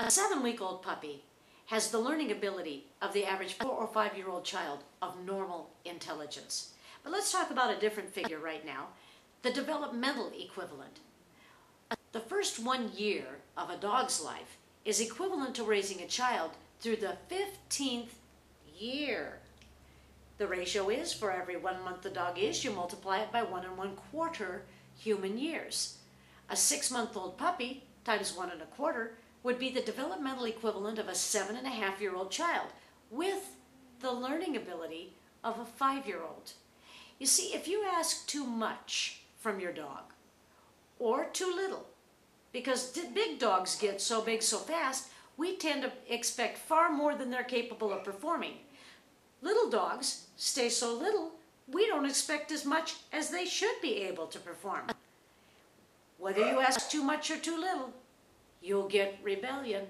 A seven-week-old puppy has the learning ability of the average four or five-year-old child of normal intelligence. But let's talk about a different figure right now, the developmental equivalent. The first one year of a dog's life is equivalent to raising a child through the 15th year. The ratio is for every one month the dog is, you multiply it by one and one quarter human years. A six month old puppy times one and a quarter would be the developmental equivalent of a seven and a half year old child with the learning ability of a five year old. You see, if you ask too much from your dog or too little, because big dogs get so big so fast, we tend to expect far more than they're capable of performing. Little dogs stay so little, we don't expect as much as they should be able to perform. Whether you ask too much or too little, you'll get rebellion.